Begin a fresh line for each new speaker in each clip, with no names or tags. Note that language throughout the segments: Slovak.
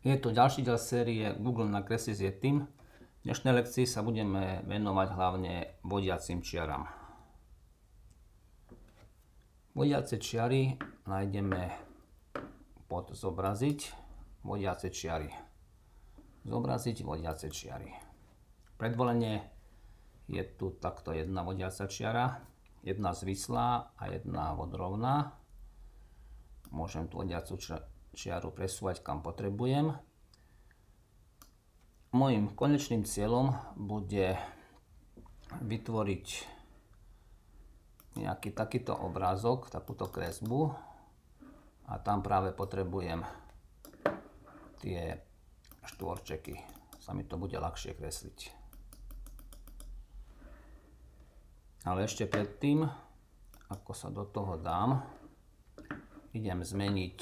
Je to ďalší diel série Google na kresli s Yetim. V dnešnej lekcii sa budeme venovať hlavne vodiacim čiaram. Vodiace čiary nájdeme pod zobraziť vodiace čiary. Zobraziť vodiace čiary. Predvolenie je tu takto jedna vodiaca čiara, jedna zvislá a jedna vodrovná. Môžem tu vodiacu presúvať kam potrebujem. Mojím konečným cieľom bude vytvoriť nejaký takýto obrázok, takúto kresbu a tam práve potrebujem tie štvorčeky. Sa mi to bude ľahšie kresliť. Ale ešte predtým, ako sa do toho dám, idem zmeniť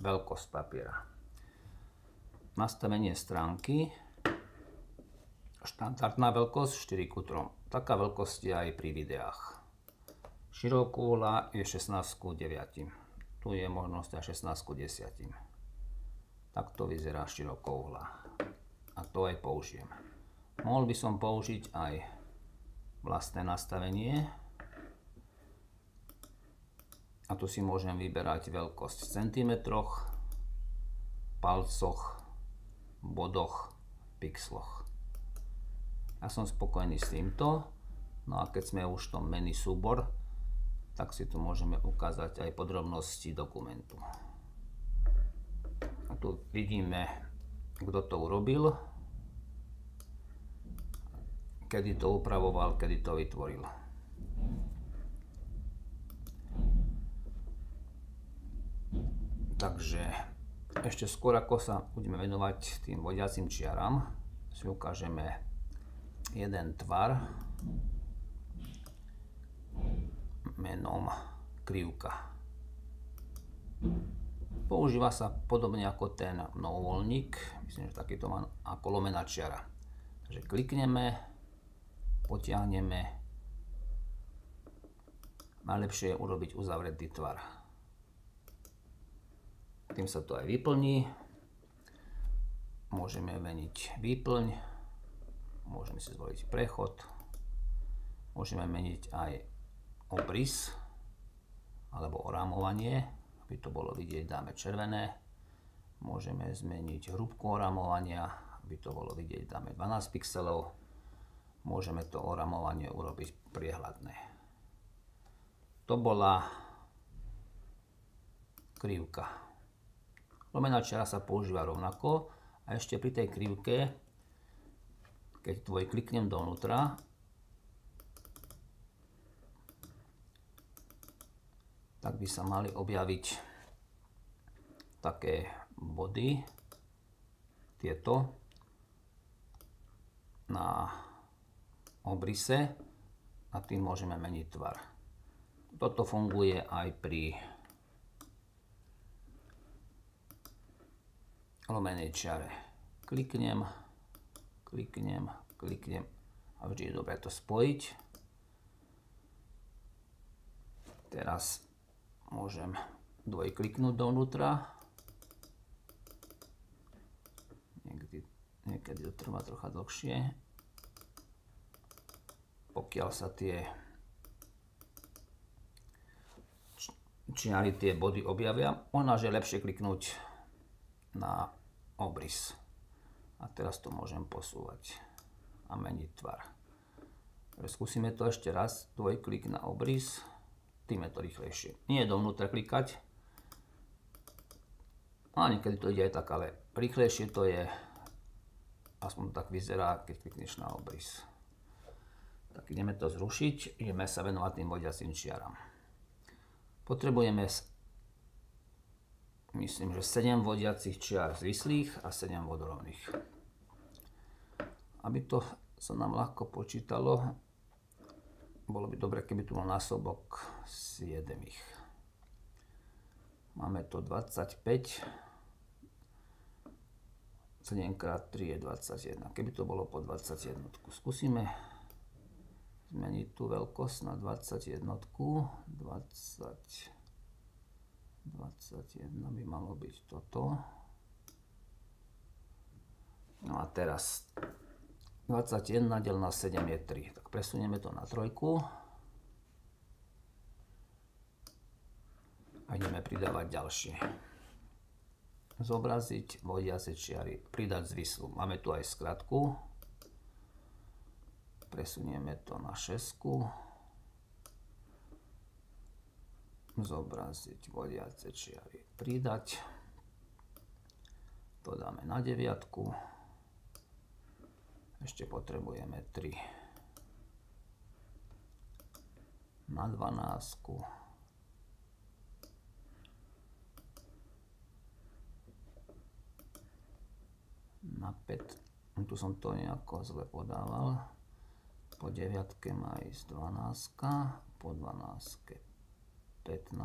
veľkosť papiera. Nastavenie stránky. Štandardná veľkosť 4 k 3. Taká veľkosť je aj pri videách. Širokúhla je 16 k 9. Tu je možnosť aj 16 k 10. Takto vyzerá širokouhla. A to aj použijem. Mohol by som použiť aj vlastné nastavenie a tu si môžem vyberať veľkosť v centimetroch, palcoch, bodoch, pixloch. Ja som spokojný s týmto. No a keď sme už v tom menu súbor, tak si tu môžeme ukázať aj podrobnosti dokumentu. A tu vidíme, kto to urobil, kedy to upravoval, kedy to vytvoril. Takže ešte skôr ako sa budeme venovať tým vodiacim čiaram, si ukážeme jeden tvar menom krivka. Používa sa podobne ako ten mnohovoľník, myslím, že takýto má ako lomená čiara. Takže klikneme, potiahneme. Najlepšie je urobiť uzavretý tvar. Tým sa to aj vyplní. Môžeme meniť výplň. Môžeme si zvoliť prechod. Môžeme meniť aj obrys alebo orámovanie. Aby to bolo vidieť, dáme červené. Môžeme zmeniť hrubku orámovania. Aby to bolo vidieť, dáme 12 pixelov. Môžeme to orámovanie urobiť priehľadné. To bola krivka. Lomená čiara sa používa rovnako a ešte pri tej krivke, keď tvoj kliknem dovnútra, tak by sa mali objaviť také body, tieto, na obrise a tým môžeme meniť tvar. Toto funguje aj pri lomenej čiare. Kliknem, kliknem, kliknem a vždy je dobré to spojiť. Teraz môžem dvojkliknúť dovnútra. Niekedy, to trvá trocha dlhšie. Pokiaľ sa tie čiary, tie body objavia, možno, že lepšie kliknúť na obrys. A teraz to môžem posúvať a meniť tvar. Skúsime to ešte raz. Dvojklik na obrys. Tým je to rýchlejšie. Nie dovnútra klikať. A niekedy to ide aj tak, ale rýchlejšie to je. Aspoň tak vyzerá, keď klikneš na obrys. Tak ideme to zrušiť. Ideme sa venovať tým vodiacím čiaram. Potrebujeme myslím, že 7 vodiacich čiar zvislých a 7 vodorovných. Aby to sa nám ľahko počítalo, bolo by dobre, keby tu bol násobok 7. Máme to 25. 7x3 je 21. Keby to bolo po 21. Skúsime zmeniť tú veľkosť na 21. 20 21 by malo byť toto. teraz 21 del na 7 je 3. Tak presunieme to na trojku. A ideme pridávať ďalšie. Zobraziť vodiace čiary, pridať zvislu. Máme tu aj skratku. Presunieme to na 6 zobraziť vodiace čiary, pridať. To dáme na deviatku. Ešte potrebujeme 3 na 12. Na 5. Tu som to nejako zle podával. Po 9 má ísť 12. Po 12 15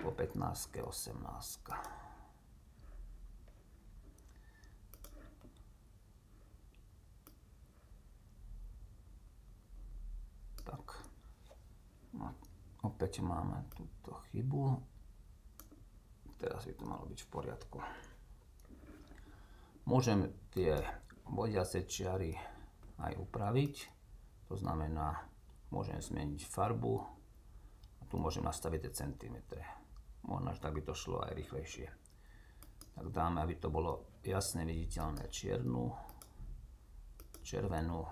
po 15 18 tak no, opäť máme túto chybu. Teraz by to malo byť v poriadku. Môžem tie vodiace čiary aj upraviť. To znamená môžem zmeniť farbu a tu môžem nastaviť tie centimetre. Možno, že tak by to šlo aj rýchlejšie. Tak dáme, aby to bolo jasne viditeľné čiernu, červenú,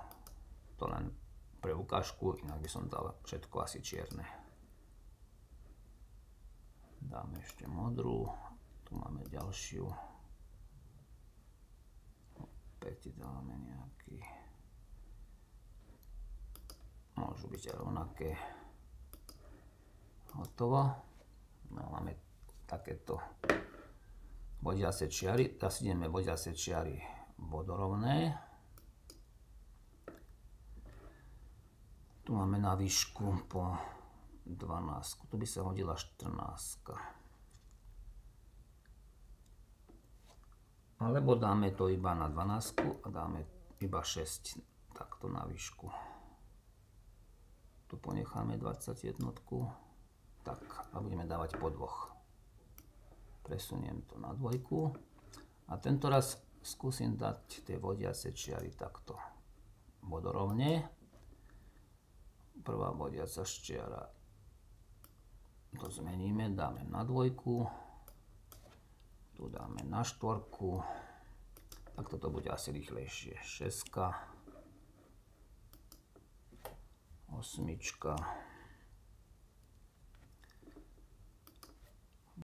to len pre ukážku, inak by som dal všetko asi čierne. Dáme ešte modrú, tu máme ďalšiu. Opäť dáme nejaký môžu byť rovnaké. Hotovo. No, máme takéto vodiace čiary. Teraz ideme vodiace čiary vodorovné. Tu máme na výšku po 12. Tu by sa hodila 14. Alebo dáme to iba na 12 a dáme iba 6 takto na výšku tu ponecháme 21 tak a budeme dávať po dvoch. Presuniem to na dvojku. A tento raz skúsim dať tie vodiace čiary takto vodorovne prvá vodiaca čiara to zmeníme, dáme na dvojku tu dáme na štvorku. Tak toto bude asi rýchlejšie. 6 Осьмічка.